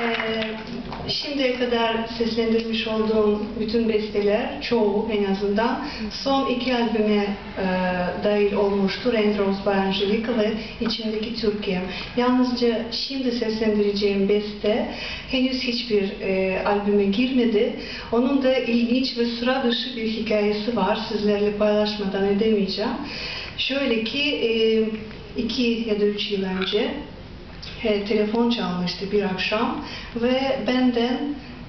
Ee, şimdiye kadar seslendirmiş olduğum bütün besteler, çoğu en azından son iki albüme e, dahil olmuştur. Endros by ve İçimdeki Türkiye. Yalnızca şimdi seslendireceğim beste henüz hiçbir e, albüme girmedi. Onun da ilginç ve sıra dışı bir hikayesi var. Sizlerle paylaşmadan edemeyeceğim. Şöyle ki e, iki ya da üç yıl önce e, telefon çalmıştı bir akşam ve benden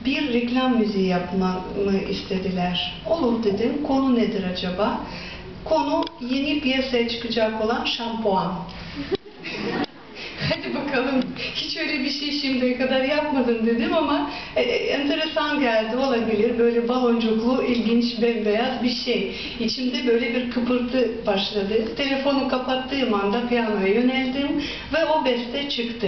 bir reklam müziği yapmamı istediler. Olur dedim. Konu nedir acaba? Konu yeni piyasaya çıkacak olan şampuan. Hadi bakalım. Hiç öyle bir şey şimdiye kadar yapmadım dedim ama e, e, enteresan geldi olabilir. Böyle baloncuklu, ilginç, bembeyaz bir şey. İçimde böyle bir kıpırtı başladı. Telefonu kapattığım anda piyanoya yöneldim ve o beste çıktı.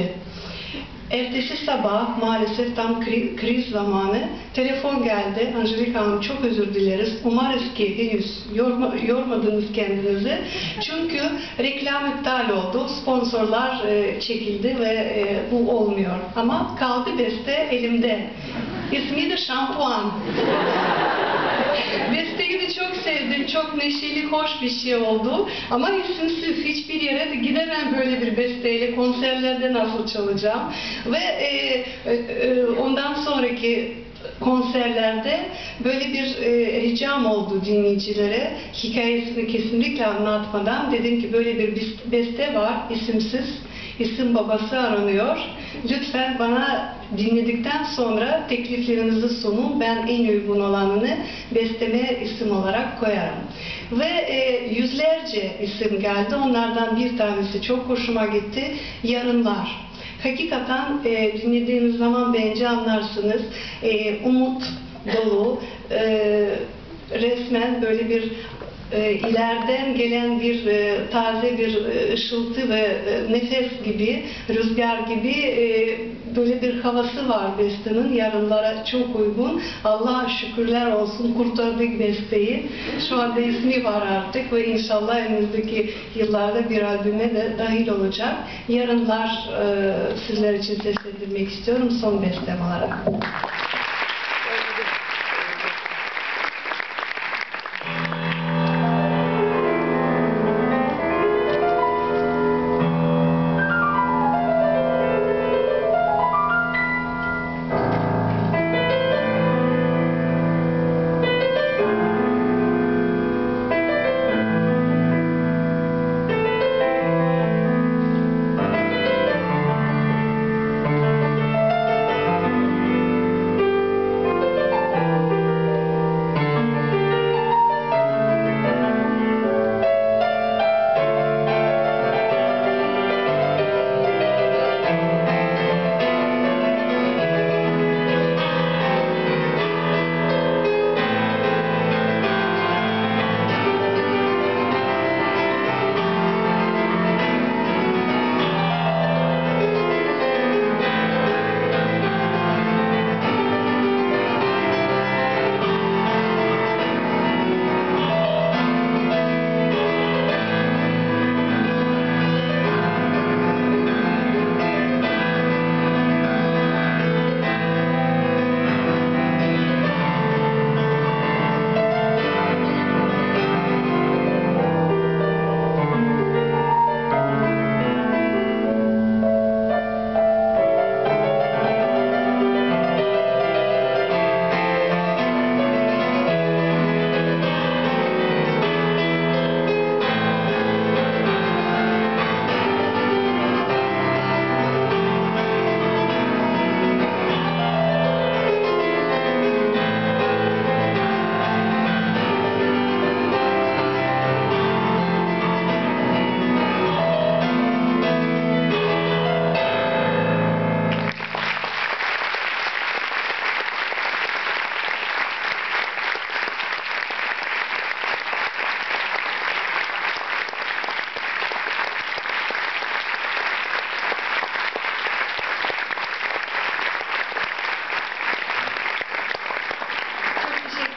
Ertesi sabah maalesef tam kri- kriz zamanı telefon geldi. Angelika Hanım çok özür dileriz. Umarız ki henüz yorma, yormadınız kendinizi. Çünkü reklam iptal oldu. Sponsorlar e, çekildi ve e, bu olmuyor. Ama kaldı beste elimde. İsmi de şampuan. Besteyi de çok sevdim. Çok neşeli, hoş bir şey oldu. Ama isimsiz hiçbir yere de gidemem böyle bir besteyle. Konserlerde nasıl çalacağım. Ve e, e, e, ondan sonraki konserlerde böyle bir e, ricam oldu dinleyicilere. Hikayesini kesinlikle anlatmadan dedim ki böyle bir beste var isimsiz. İsim babası aranıyor. Lütfen bana dinledikten sonra tekliflerinizi sunun. Ben en uygun olanını besteme isim olarak koyarım. Ve e, yüzlerce isim geldi. Onlardan bir tanesi çok hoşuma gitti. Yarınlar. Hakikaten e, dinlediğiniz zaman bence anlarsınız. E, umut dolu, e, resmen böyle bir e, ileriden gelen bir e, taze bir e, ışıltı ve e, nefes gibi, rüzgar gibi e, böyle bir havası var bestenin. Yarınlara çok uygun. Allah'a şükürler olsun kurtardık besteyi. Şu anda ismi var artık ve inşallah önümüzdeki yıllarda bir albüme de dahil olacak. Yarınlar e, sizler için seslendirmek istiyorum son bestem olarak.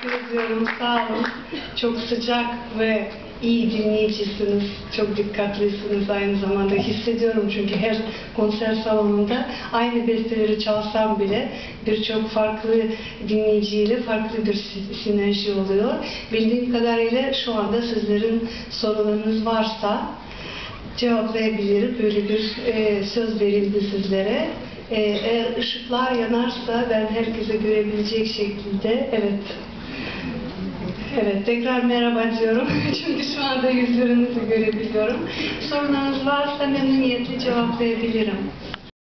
Teşekkür ediyorum. Sağ olun. Çok sıcak ve iyi dinleyicisiniz. Çok dikkatlisiniz aynı zamanda. Hissediyorum çünkü her konser salonunda aynı besteleri çalsam bile birçok farklı dinleyiciyle farklı bir si- sinerji oluyor. Bildiğim kadarıyla şu anda sizlerin sorularınız varsa cevaplayabilirim. Böyle bir e, söz verildi sizlere. E, eğer ışıklar yanarsa ben herkese görebilecek şekilde evet Evet, tekrar merhaba diyorum. Çünkü şu anda yüzlerinizi görebiliyorum. Sorularınız varsa memnuniyetle cevaplayabilirim.